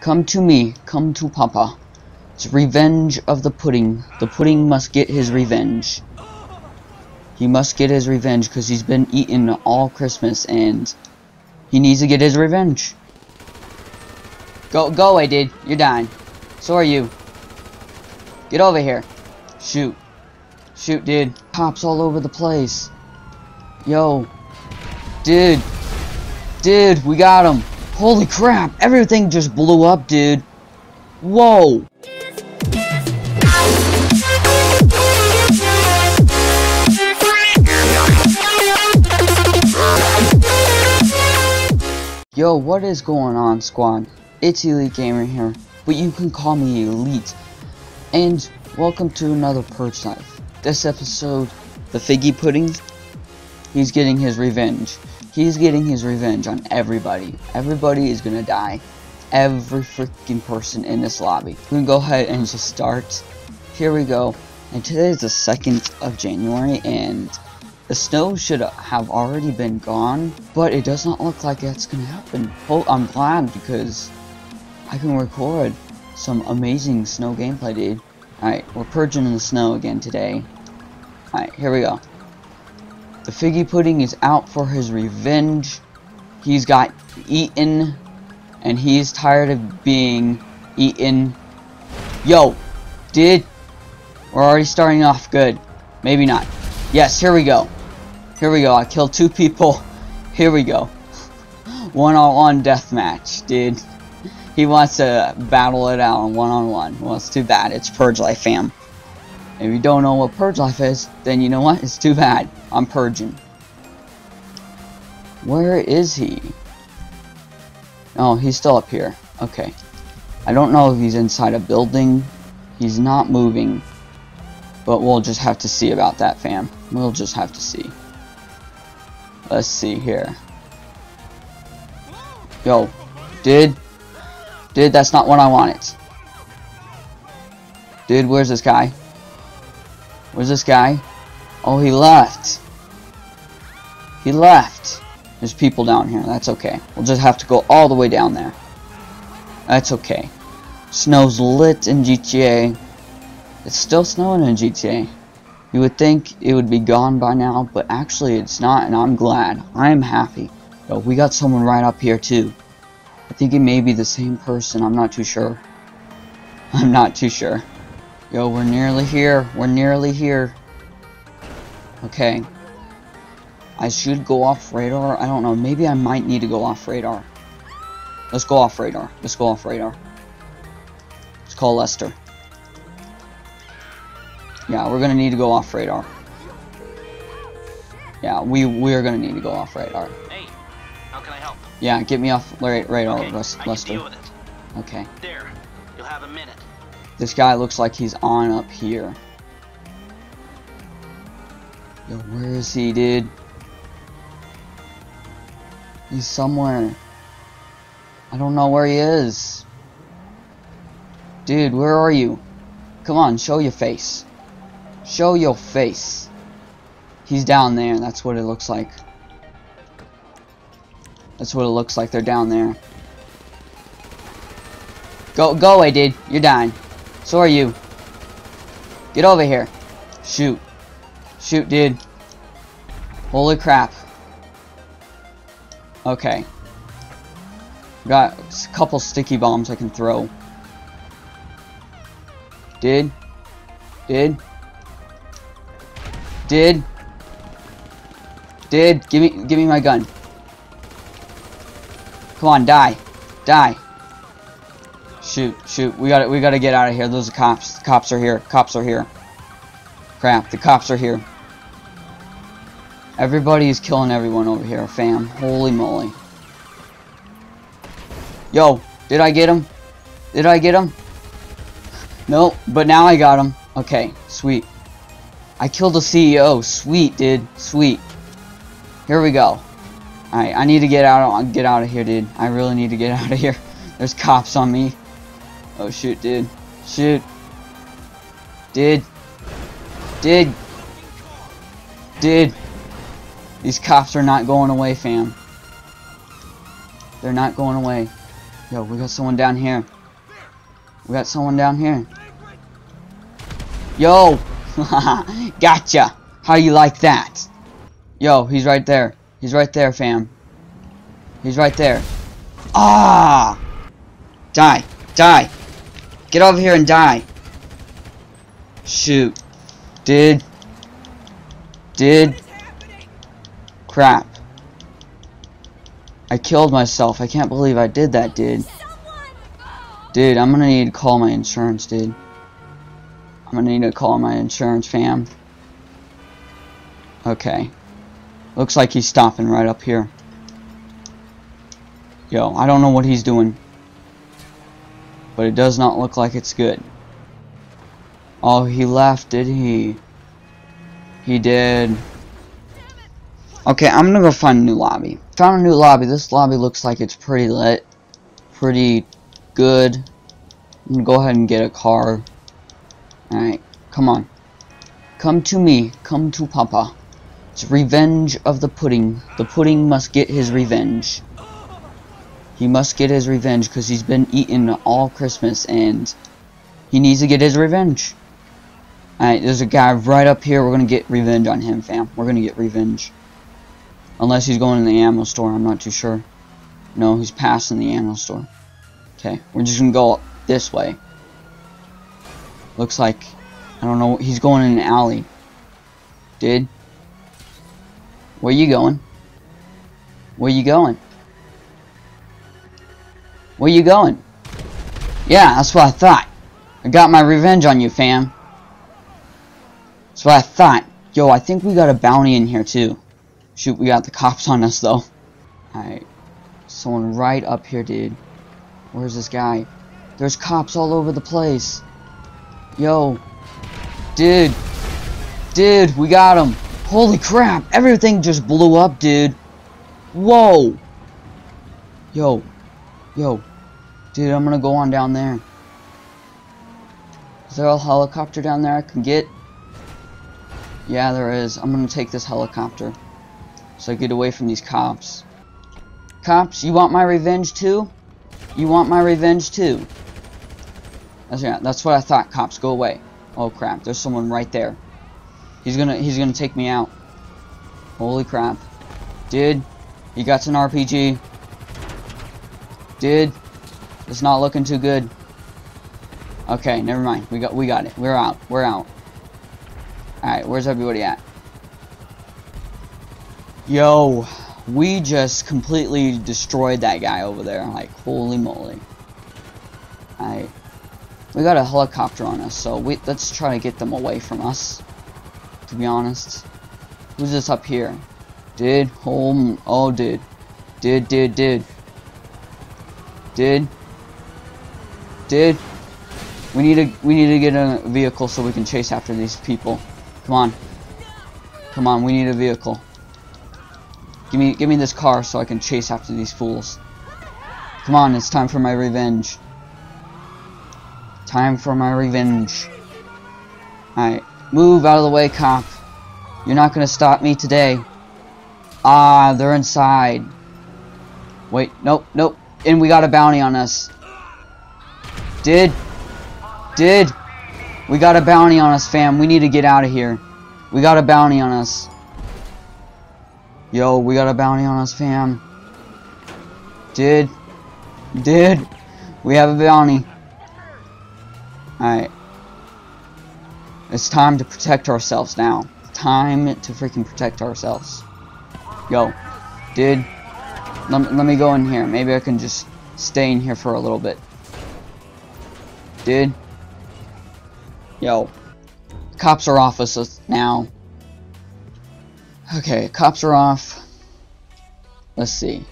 Come to me. Come to Papa. It's revenge of the pudding. The pudding must get his revenge. He must get his revenge because he's been eaten all Christmas and he needs to get his revenge. Go, go away, dude. You're dying. So are you. Get over here. Shoot. Shoot, dude. Cops all over the place. Yo. Dude. Dude, we got him. Holy crap. Everything just blew up, dude. Whoa. Yo, what is going on, squad? It's Elite Gamer here, but you can call me Elite. And welcome to another Purge Life. This episode, the Figgy Pudding, he's getting his revenge. He's getting his revenge on everybody. Everybody is gonna die. Every freaking person in this lobby. We can go ahead and just start. Here we go. And today is the 2nd of January, and the snow should have already been gone, but it does not look like that's to happen. Oh, I'm glad because I can record some amazing snow gameplay, dude. Alright, we're purging in the snow again today. Alright, here we go. The Figgy Pudding is out for his revenge. He's got eaten, and he's tired of being eaten. Yo, did... We're already starting off good. Maybe not. Yes, here we go. Here we go. I killed two people. Here we go. One-on-one deathmatch, dude. He wants to battle it out on one-on-one. -on -one. Well, it's too bad. It's Purge Life, fam. If you don't know what Purge Life is, then you know what? It's too bad. I'm purging. Where is he? Oh, he's still up here. Okay. I don't know if he's inside a building. He's not moving. But we'll just have to see about that, fam. We'll just have to see. Let's see here. Yo, dude. Dude, that's not what I wanted. Dude, where's this guy? Where's this guy? Oh, he left. He left. There's people down here. That's okay. We'll just have to go all the way down there. That's okay. Snow's lit in GTA. It's still snowing in GTA. You would think it would be gone by now, but actually it's not, and I'm glad. I'm happy. Yo, we got someone right up here, too. I think it may be the same person. I'm not too sure. I'm not too sure. Yo, we're nearly here. We're nearly here. Okay. I should go off radar. I don't know. Maybe I might need to go off radar. Let's go off radar. Let's go off radar. Let's call Lester. Yeah, we're gonna need to go off radar. Yeah, we we're gonna need to go off radar. Hey, how can I help? Yeah, get me off radar, okay, Lester. I can deal with it. Okay. There, you'll have a minute. This guy looks like he's on up here. Yo, where is he, dude? He's somewhere. I don't know where he is. Dude, where are you? Come on, show your face. Show your face. He's down there, that's what it looks like. That's what it looks like, they're down there. Go, go away, dude. You're dying. So are you. Get over here. Shoot. Shoot, dude. Holy crap. Okay. Got a couple sticky bombs I can throw. Did? Did? Did? Did? Give me, give me my gun. Come on, die. Die. Shoot, shoot. We got we got to get out of here. Those cops. Cops are here. Cops are here. Crap, the cops are here. Everybody is killing everyone over here, fam. Holy moly. Yo, did I get him? Did I get him? No, but now I got him. Okay, sweet. I killed the CEO. Sweet, dude. Sweet. Here we go. Alright, I need to get out of get out of here, dude. I really need to get out of here. There's cops on me. Oh shoot, dude. Shoot. Dude. Dude. Dude. These cops are not going away, fam. They're not going away. Yo, we got someone down here. We got someone down here. Yo! gotcha! How you like that? Yo, he's right there. He's right there, fam. He's right there. Ah! Die. Die. Get over here and die. Shoot. Did. Did. Crap. I killed myself. I can't believe I did that, dude. Dude, I'm gonna need to call my insurance, dude. I'm gonna need to call my insurance, fam. Okay. Looks like he's stopping right up here. Yo, I don't know what he's doing. But it does not look like it's good. Oh, he left, did he? He did. Okay, I'm gonna go find a new lobby. Found a new lobby. This lobby looks like it's pretty lit. Pretty good. I'm gonna go ahead and get a car. Alright, come on. Come to me. Come to Papa. It's revenge of the pudding. The pudding must get his revenge. He must get his revenge because he's been eaten all Christmas and he needs to get his revenge. Alright, there's a guy right up here. We're going to get revenge on him, fam. We're going to get revenge. Unless he's going in the ammo store. I'm not too sure. No, he's passing the ammo store. Okay, we're just going to go up this way. Looks like, I don't know, he's going in an alley. Dude? Where you going? Where you going? Where you going? Yeah, that's what I thought. I got my revenge on you, fam. That's what I thought. Yo, I think we got a bounty in here, too. Shoot, we got the cops on us, though. Alright. Someone right up here, dude. Where's this guy? There's cops all over the place. Yo. Dude. Dude, we got him. Holy crap. Everything just blew up, dude. Whoa. Yo. Yo. Dude, I'm gonna go on down there. Is there a helicopter down there I can get? Yeah, there is. I'm gonna take this helicopter. So I get away from these cops. Cops, you want my revenge too? You want my revenge too? That's yeah, that's what I thought. Cops, go away. Oh crap, there's someone right there. He's gonna he's gonna take me out. Holy crap. Dude, he got an RPG. Dude, it's not looking too good. Okay, never mind. We got we got it. We're out. We're out. Alright, where's everybody at? Yo, we just completely destroyed that guy over there. Like, holy moly. Alright. We got a helicopter on us, so we, let's try to get them away from us. To be honest. Who's this up here? Did home oh did. Did did did. Did. Did. We need to we need to get a vehicle so we can chase after these people. Come on. Come on, we need a vehicle. Give me give me this car so I can chase after these fools. Come on, it's time for my revenge. Time for my revenge. Alright. Move out of the way, cop. You're not gonna stop me today. Ah, they're inside. Wait, nope, nope. And we got a bounty on us. Did. Did. We got a bounty on us, fam. We need to get out of here. We got a bounty on us. Yo, we got a bounty on us, fam. Did. Did. We have a bounty. Alright. It's time to protect ourselves now. Time to freaking protect ourselves. Yo. Did. Let, let me go in here. Maybe I can just stay in here for a little bit. Did. Yo. Cops are off us now. Okay, cops are off. Let's see.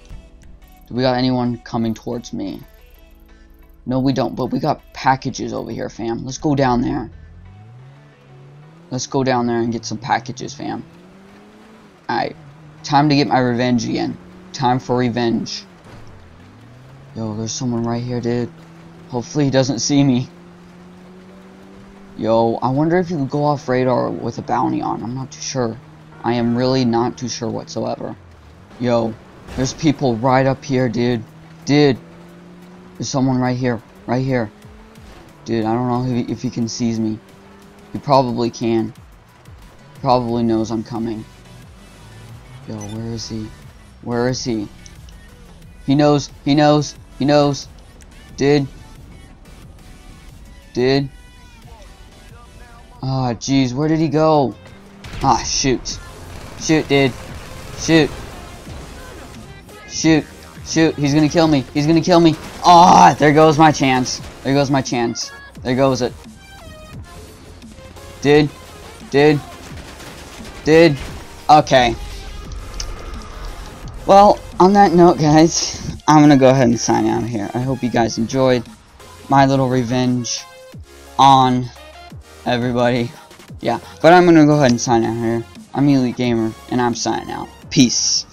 Do we got anyone coming towards me? No, we don't, but we got packages over here, fam. Let's go down there. Let's go down there and get some packages, fam. Alright. Time to get my revenge again. Time for revenge. Yo, there's someone right here, dude. Hopefully he doesn't see me. Yo, I wonder if you could go off radar with a bounty on. I'm not too sure. I am really not too sure whatsoever. Yo, there's people right up here, dude. Dude. There's someone right here. Right here. Dude, I don't know if he, can seize me. He probably can. Probably knows I'm coming. Yo, where is he? Where is he? He knows. He knows. He knows. Did. Did. Ah, oh, jeez. Where did he go? Ah, shoot. Shoot, dude. Shoot. Shoot. Shoot. He's gonna kill me. He's gonna kill me. Ah, oh, there goes my chance. There goes my chance. There goes it. Dude. Dude. Dude. Okay. Well, on that note, guys, I'm gonna go ahead and sign out here. I hope you guys enjoyed my little revenge on everybody. Yeah, but I'm gonna go ahead and sign out here. I'm Elite Gamer, and I'm signing out. Peace.